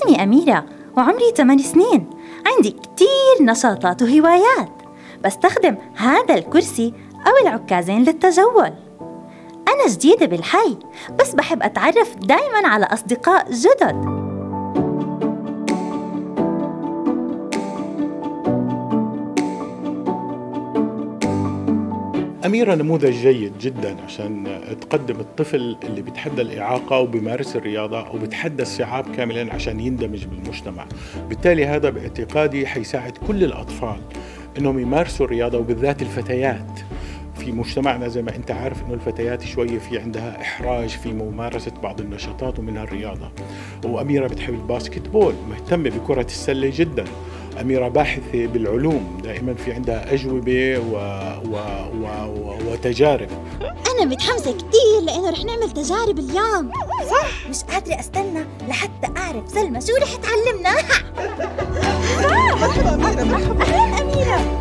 اسمي أميرة وعمري 8 سنين. عندي كتير نشاطات وهوايات. بستخدم هذا الكرسي أو العكازين للتجول. أنا جديدة بالحي بس بحب أتعرف دايما على أصدقاء جدد. أميرة نموذج جيد جدا عشان تقدم الطفل اللي بيتحدى الإعاقة وبيمارس الرياضة وبتحدى الصعاب كاملا عشان يندمج بالمجتمع. بالتالي هذا باعتقادي حيساعد كل الأطفال أنهم يمارسوا الرياضة وبالذات الفتيات. في مجتمعنا زي ما أنت عارف إنه الفتيات شوية في عندها إحراج في ممارسة بعض النشاطات ومنها الرياضة. وأميرة بتحب الباسكت بول مهتمة بكرة السلة جدا. أميرة باحثة بالعلوم دائما في عندها أجوبة و... و... و... وتجارب أنا متحمسة كثير لأنه رح نعمل تجارب اليوم صح مش قادرة أستنى لحتى أعرف سلمى شو رح تعلمنا مرحبا أميرة مرحبا أهلا أميرة